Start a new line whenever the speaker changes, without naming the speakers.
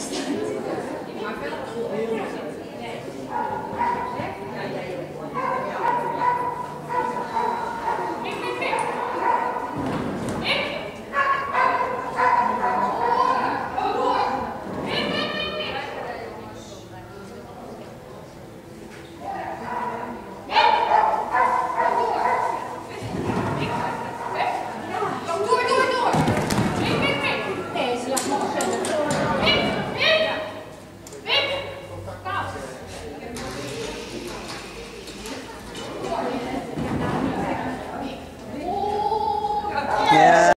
Thanks. Yeah.